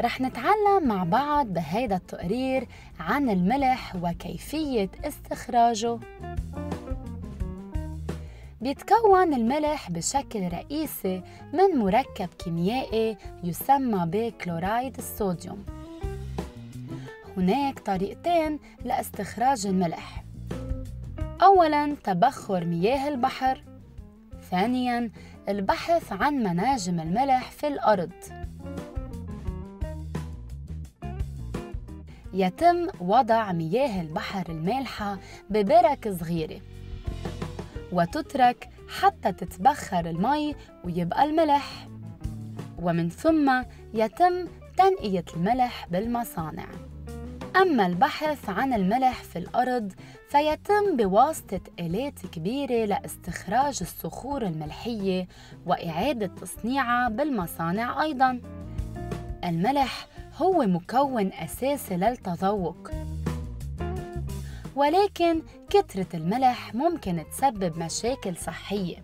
رح نتعلم مع بعض بهيدا التقرير عن الملح وكيفية استخراجه. بيتكون الملح بشكل رئيسي من مركب كيميائي يسمى بكلورايد الصوديوم. هناك طريقتين لاستخراج الملح. أولاً تبخر مياه البحر. ثانياً البحث عن مناجم الملح في الأرض. يتم وضع مياه البحر المالحة ببرك صغيرة. وتترك حتى تتبخر المي ويبقى الملح. ومن ثم يتم تنقية الملح بالمصانع. أما البحث عن الملح في الأرض فيتم بواسطة آلات كبيرة لاستخراج الصخور الملحية وإعادة تصنيعها بالمصانع أيضاً. الملح هو مكون أساسي للتذوق. ولكن كثرة الملح ممكن تسبب مشاكل صحية.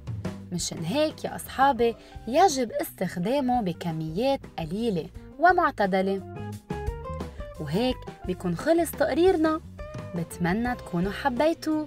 مشان هيك يا أصحابي يجب استخدامه بكميات قليلة ومعتدلة. وهيك بيكون خلص تقريرنا. بتمنى تكونوا حبيتوه.